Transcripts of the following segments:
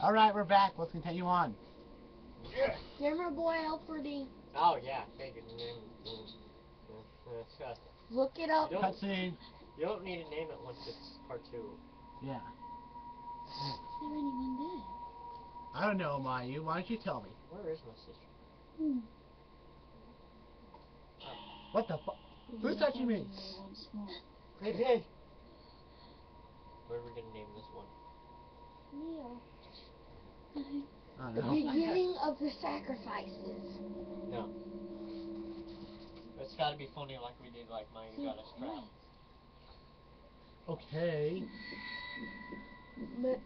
All right, we're back. Let's continue on. Yeah. Gamer Boy Alfredy. Oh yeah, take it. Name. mm, uh, Look it up. You don't- Cutscene. You don't need to name it once it's part two. Yeah. Is there anyone there? I don't know, Mayu. Why don't you tell me? Where is my sister? Hmm. What the fuck? Who's touching me? Once. Hey, hey. What are we gonna name this one? Neil. Uh, I The beginning of the sacrifices. No. It's gotta be funny like we did like mine got us trapped. Okay. But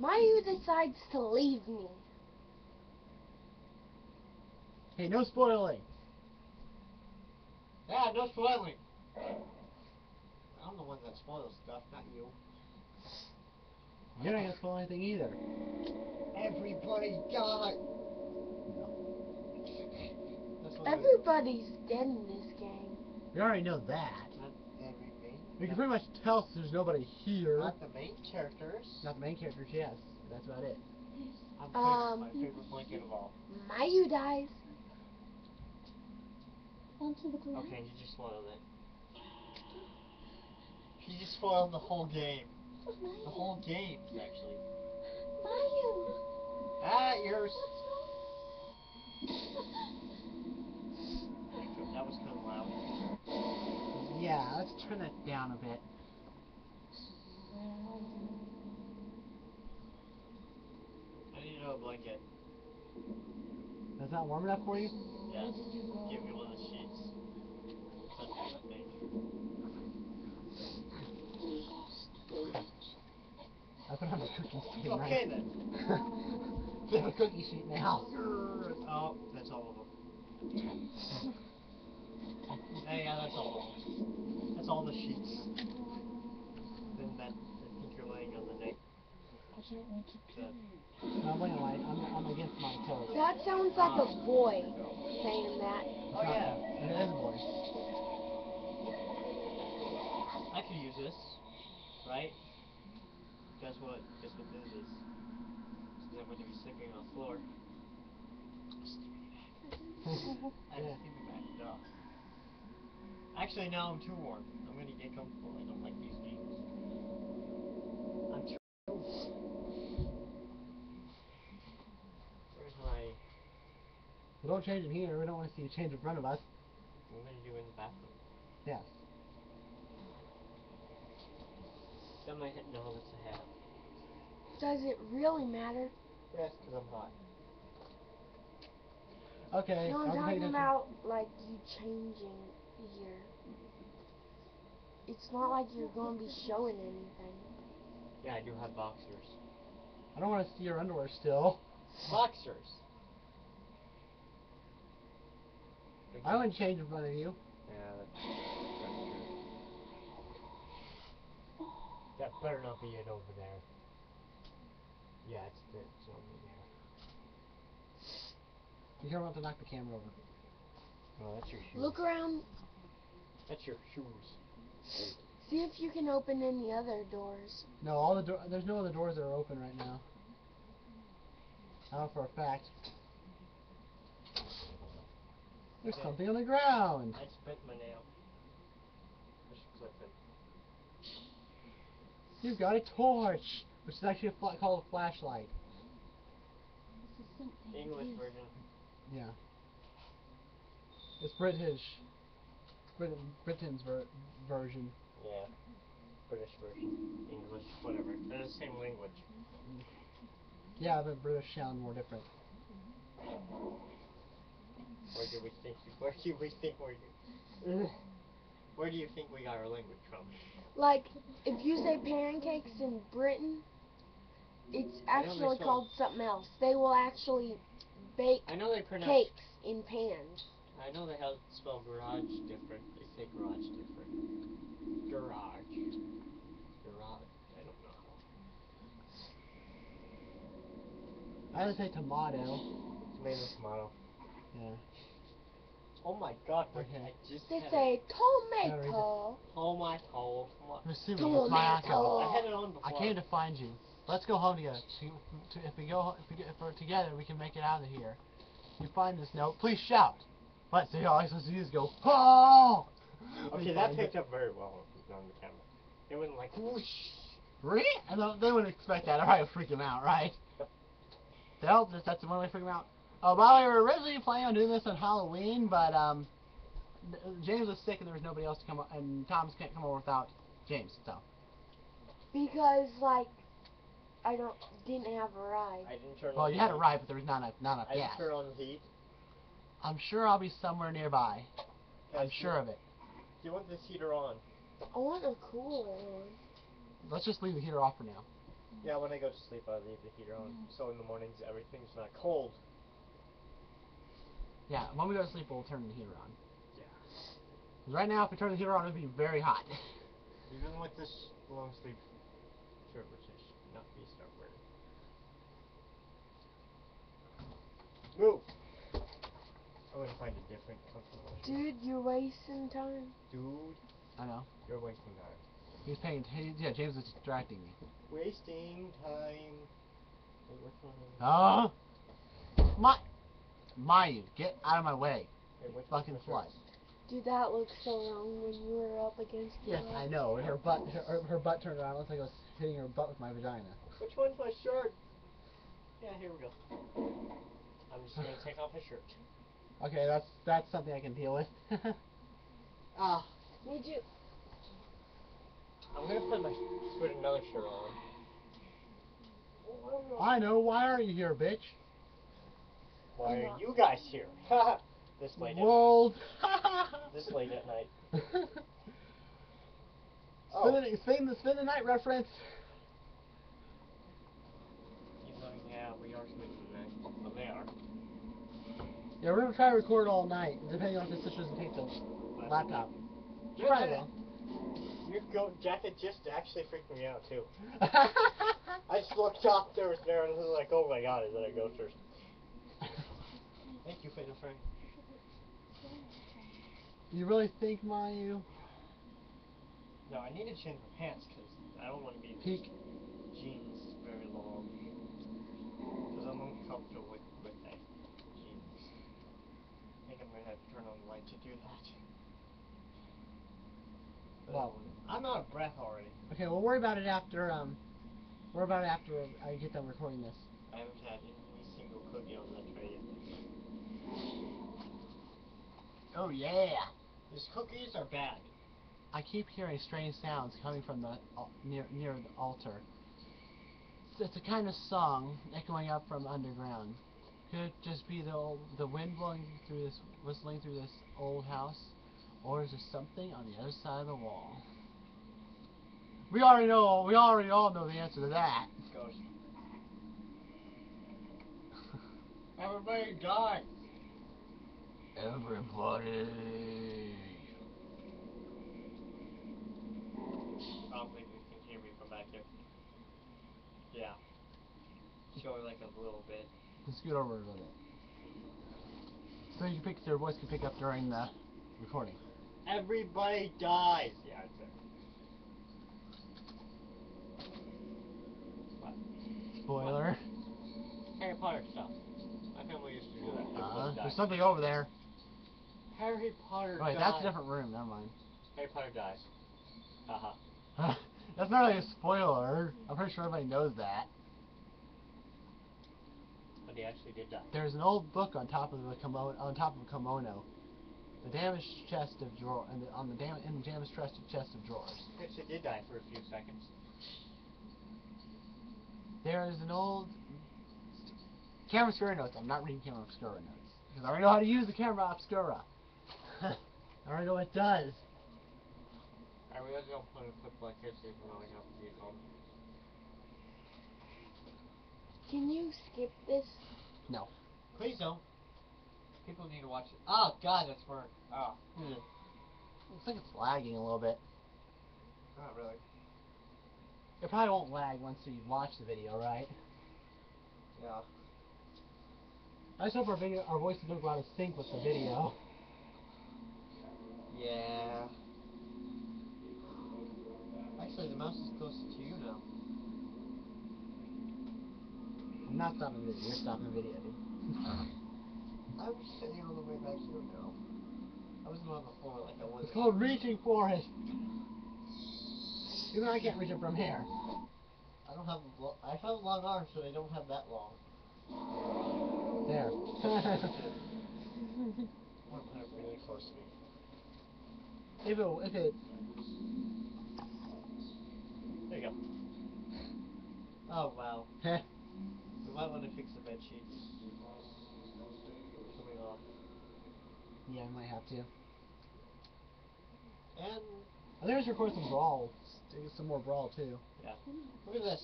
Mayu decides to leave me. Hey, no spoiling. Yeah, no spoiling. I'm the one that spoils stuff, not you. You're not gonna spoil anything either. Everybody died. That's what Everybody's dead in this game. We already know that. Not everybody. We can pretty much tell there's nobody here. Not the main characters. Not the main characters, yes. That's about it. I'm Um, my favorite blanket of all. Mayu dies. Onto the ground. Okay, you just spoiled it. You just spoiled the whole game. Mayu. The whole game, actually. Mayu. Ah, yours. What's That was kind of loud. Yeah, let's turn that down a bit. I need a blanket. That's not warm enough for you? Yes. Give me one of the sheets. That's what I think. I put on the cookie sheet. Okay right? then. we have a cookie sheet now. Oh, that's all of them. Hey, yeah, that's all of them. That's all the sheets. Then that, I think you're laying on the neck. I don't want to That, No, I'm I'm, I'm against my toes. That sounds like a boy saying that. Oh, yeah. It is a boy. I could use this, right? Guess what? Guess what this is? Because I'm going to be sleeping on the floor. I a sleeping bag, duh. Actually, now I'm too warm. I'm gonna get comfortable. I don't like these games. I'm too. Where's my? We don't change in here. We don't want to see you change in front of us. I'm gonna do it in the bathroom. Yes. Got my head. No, that's a hat. Does it really matter? Yes, because I'm hot. Okay. No, I'm I'll pay talking about like you changing here. It's not like you're going to be showing anything. Yeah, I do have boxers. I don't want to see your underwear still. Boxers. I wouldn't change in front of you. Yeah, that's, that's true. That better not be it over there. Yeah, it's, it's over there. Be careful not to knock the camera over. Oh, that's your shoes. Look around, That's your shoes. see if you can open any other doors. No, all the do- there's no other doors that are open right now. I know for a fact. There's Okay. something on the ground. I just bent my nail. Just clip it. You've got a torch, which is actually a fla- called a flashlight. This is something. The English version. Yeah. It's British. Britain, Britain's ver- version. Yeah. British version. English, whatever. They're the same language. Yeah, but British sound more different. Where do we think? Where do we think we're? Where do you think we got our language from? Like, if you say pancakes in Britain, it's I know they actually called something else. They will actually bake I know they pronounce. cakes in pans. I know they have to spell garage different. They say garage different. Garage. Garage. I don't know. I would say tomato. Tomato, tomato. Yeah. Oh my god, Rick, Okay. I just They say it. tomato. Oh my my. I'm assuming it's my Tomato. I had it on before. I came to find you. Let's go home together. To, to, if we go, if, we get, if we're together, we can make it out of here. You find this note. Please shout. But so all I supposed to do is go, oh! Okay, that picked up very well on the camera. It went like whoosh. Really? And they- they wouldn't expect that. I'd probably freak them out, right? They'll just, that's the one way to freak them out. Oh, by the way, we were originally planning on doing this on Halloween, but um, James was sick and there was nobody else to come, and Thomas can't come over without James. So Because like I don't didn't have a ride. I didn't turn well, on you the had a ride, but there was not enough, not enough I didn't turn on the heat. I'm sure I'll be somewhere nearby. I'm Guys, sure of it. Do you want this heater on? I want a cooler one. Let's just leave the heater off for now. Yeah, when I go to sleep, I leave the heater on, so in the mornings everything's not cold. Yeah, when we go to sleep, we'll turn the heater on. Yeah. 'Cause right now, if we turn the heater on, it'll be very hot. Even with this long sleeve shirt, which I should be start. Move. I'm gonna find a different comfortable shirt. Dude, you're wasting time. Dude, I know. you're wasting time. He's paying. He, yeah, James is distracting me. Wasting time. Wait, which one? is- Oh, my, Mayu, get out of my way. Wait, which Fucking one's my slut. Dude, that looks so wrong when you were up against the Yes, wall. I know. Her butt, her, her butt turned around. It looks like I was hitting her butt with my vagina. Which one's my shirt? Yeah, here we go. I'm just gonna take off my shirt. Okay, that's that's something I can deal with. Ah, Me too. I'm gonna put my put another shirt on. I know. Why are you here, bitch? Why are you guys here? this late at night. Rolled. This late at night. spin, Oh. the, spin the spin the night reference. Even though, yeah, we are spending the night. Well, they are. Yeah, we're gonna try to record all night, depending on if the sister doesn't take the laptop. She probably will. Your goat jacket just actually freaked me out too. I just looked up, there was there, and I was like, oh my god, is that a ghost or Thank you, Fatal Frank. you really think, Mayu? No, I need to change my pants because I don't want to be in Peek. jeans very long. I'm with, with that jeans. I think I'm going to have to turn on the light to do that. Wow. I'm out of breath already. Okay, we'll worry about it after um, worry about it after I get done recording this. I haven't had any single cookie on that tray yet. Oh yeah. These cookies are bad. I keep hearing strange sounds coming from the al- near near the altar. It's, a kind of song echoing up from underground. Could it just be the old, the wind blowing through this, whistling through this old house, or is there something on the other side of the wall? We already know. We already all know the answer to that. Ghost. Everybody die. Everybody don't think you can hear me from back here. Yeah. Show like a little bit. Just scoot over a little bit. So you can pick your voice can pick up during the recording. Everybody dies. Yeah, it's there. Spoiler. Harry Potter stuff. My family used to do that. Uh, there's something over there. Harry Potter Wait, dies. that's a different room. Never mind. Harry Potter dies. Haha. That's not really a spoiler. I'm pretty sure everybody knows that. But he actually did die. There's an old book on top of the kimono, on top of a kimono. The damaged chest of drawer, and the, on the dam- in the damaged chest chest of drawers. He actually did die for a few seconds. There is an old camera obscura notes. I'm not reading camera obscura notes because I already know how to use the camera obscura. I already know what it does. Are we gonna put a clip like here so you can really have the home? Can you skip this? No. Please don't. People need to watch it. Oh god, that's burnt. Oh. Hmm. Looks like it's lagging a little bit. Not really. It probably won't lag once you watch the video, right? Yeah. I just hope our video, our voices don't go out of sync with the video. Yeah. Actually, the mouse is closer to you now. I'm not stopping video. You're stopping video, dude. I'm sitting all the way back here now. I wasn't on the floor like I was. It's called reaching for it. Even I can't reach it from here. I don't have. Lo- I have long arms, but I don't have that long. There. One put it really close to me. if it, if it, There you go. Oh wow. heh. We might want to fix the bed sheets. Coming off. yeah, I might have to. And I think we should record some brawl. Some more brawl too. Yeah. look at this.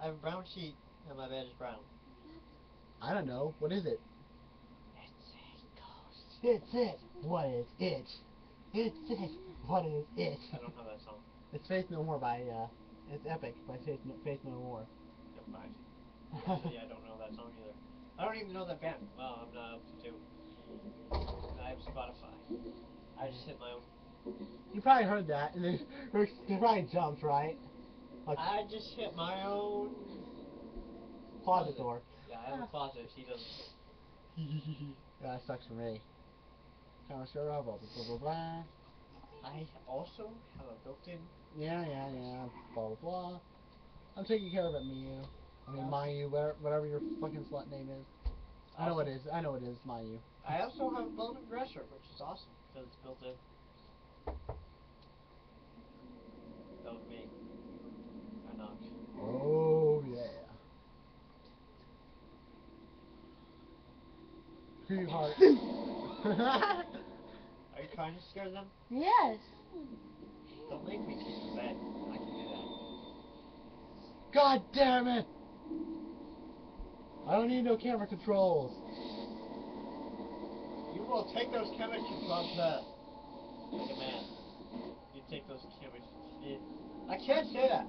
I have a brown sheet and my bed is brown. I don't know. What is it? It's a ghost. It's it. What is it? It's it. What is it? I don't know that song. It's Faith No More by uh, it's Epic by Faith No, Faith No More. Never mind. yeah, I don't know that song either. I don't even know that band. Well, I'm not up to two. I have Spotify. I just hit my own. You probably heard that, and then you probably jumped, right? Like I just hit my own. closet door. Yeah, I have a closet. She doesn't. yeah, that sucks for me. Camera sure blah blah blah blah blah. I also have a built-in. Yeah, yeah, yeah. Blah blah blah. I'm taking care of it, Miyu. I mean, Mayu, whatever, whatever your fucking slut name is. I know what it is. I know what it is, Mayu. I also have a built-in dresser, which is awesome because it's built in. That was me. I knocked. Oh yeah. Pretty hard. Are you trying to scare them? Yes. Don't make me kiss the bed. I can do that. God damn it! I don't need no camera controls. You will take those camera controls uh, like a man. You take those cameras. Yeah. I can't say that.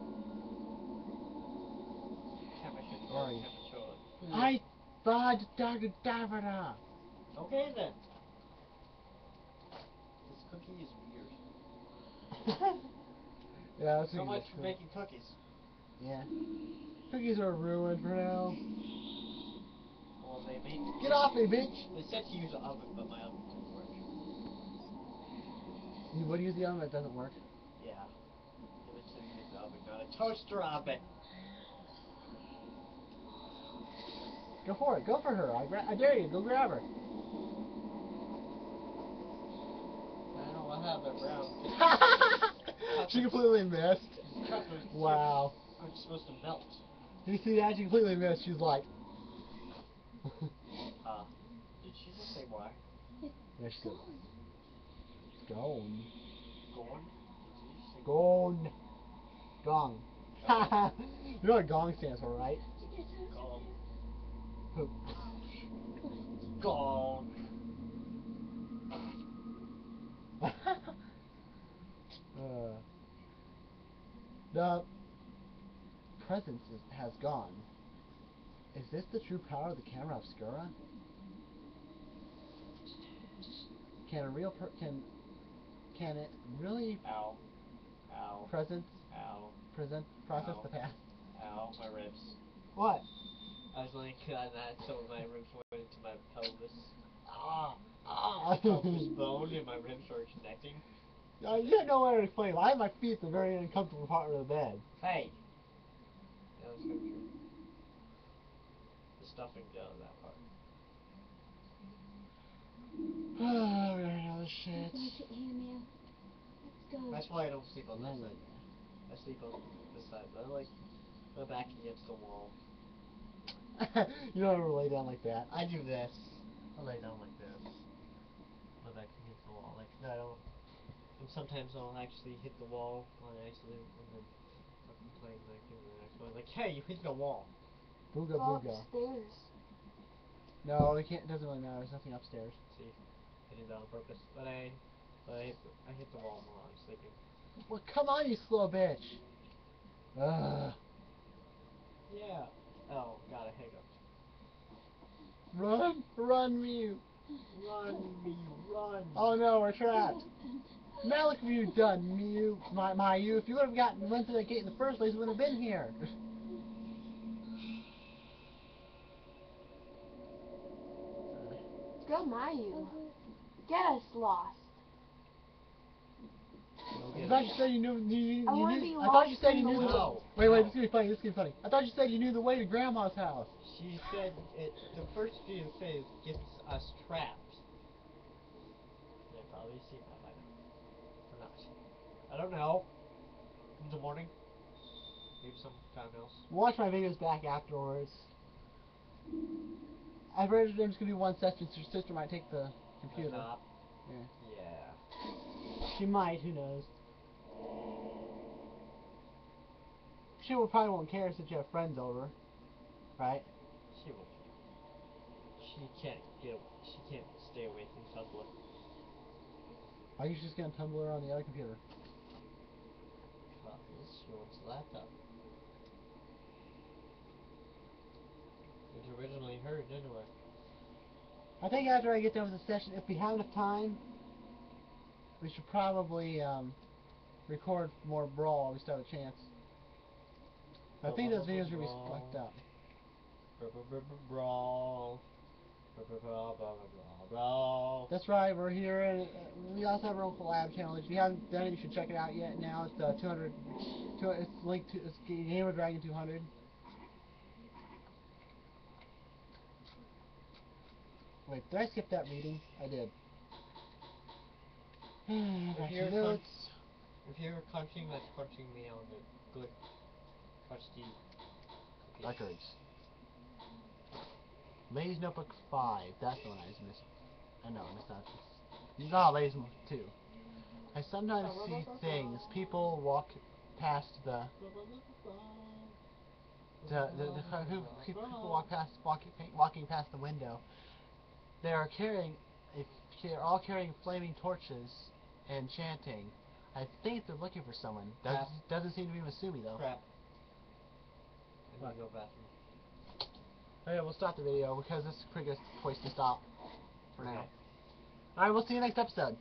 Camera controls. Sorry. Camera controls. I bad Dr. Davida. Okay then. Cookie is weird. yeah, that's So much for making cookies. Yeah. Cookies are ruined for now. Well, they made. Get off me, bitch! They said to use an oven, but my oven didn't work. You would use the oven, that doesn't work. Yeah. It was to use the oven, not a toaster oven. Go for it. Go for her. I, gra- I dare you. Go grab her. I don't have that brown. she completely missed. Wow. I'm supposed to melt. You see that? She completely missed. She's like. Uh, did she just say why? there she goes. Gone. Gone? Did you say Gone. Gong. you know what gong stands for, right? Gone. Poop. Gone. Uh, the presence is, has gone. Is this the true power of the camera obscura? Can a real per- can can it really Ow. Ow. presence Ow. present process Ow. the past? Ow. My ribs. What? I was laying on that, so my ribs went into my pelvis. Ah ah. pelvis bone and my ribs are connecting. Uh, you had nowhere to explain. I have my feet at the very uncomfortable part of the bed. Hey! That was kind of true. The stuffing down that part. Oh, we already know this shit. Let's go. That's why I don't sleep on No, this no, side. I sleep on this side. I like my back against the wall. you don't ever lay down like that. I do this. I lay down like this. My back against the wall. Like I don't. And sometimes I'll actually hit the wall when I actually when I'm fucking playing like in the next one. Like, hey, you hit the wall. Booga Go booga. upstairs. No, it can't. Doesn't really matter. There's nothing upstairs. See, I did that on purpose. But I, but I hit, the, I hit the wall while I'm sleeping. Well, come on, you slow bitch. Ugh. Yeah. Oh, got a hiccup. Run, run, Mew. Run, run. Oh no, we're trapped. Malik, have you done, Mew? My, my, you. If you would have gotten into through that gate in the first place, we wouldn't have been here. Go, Mayu. Get us lost. Go I thought you said you knew. You, you, I you wanna knew be I thought you said you the knew the. woods. Wait, wait. This is gonna be funny. This is gonna be funny. I thought you said you knew the way to Grandma's house. She said it. The first few phase gets us trapped. They've probably seen that by now. Or not. I don't know. In the morning. Maybe some found else. Watch my videos back afterwards. I've heard there's gonna be one session. Your sister might take the computer. Laptop. Yeah. She might. Who knows? She will probably won't care since you have friends over, right? She will. She can't get. She can't stay away from Tumblr. Are you just gonna tumble her on the other computer? Well, she wants a laptop. It was originally hers anyway. I think after I get done with the session, if we have enough time, we should probably um, record more brawl. We still have a chance. I think those videos gonna be fucked up. Br- br- br- br- Brawl. Br- br- brawl, brawl, brawl, brawl. That's right. We're here, and we also have our own collab channel. If you haven't done it, you should check it out yet. Now it's uh, 200. Two, it's linked to it's Game of Dragon 200. Wait, did I skip that meeting? I did. To you're notes. If you're crunching, that's crunching me on the good, crusty. Records. Ladies Notebook 5. That's the one I was missing. I know, I missed that. No, Ladies Notebook 2. I sometimes see things. People walk past the. The, the, the who, who people walk past walking walking past the window. They are carrying, if they're all carrying flaming torches and chanting. I think they're looking for someone. Doesn't, doesn't seem to be Masumi though. Crap. I What? need to go bathroom. Okay, we'll stop the video because this is pretty good place to stop for now. Alright, we'll see you next episode.